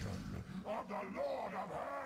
of the Lord of Heaven.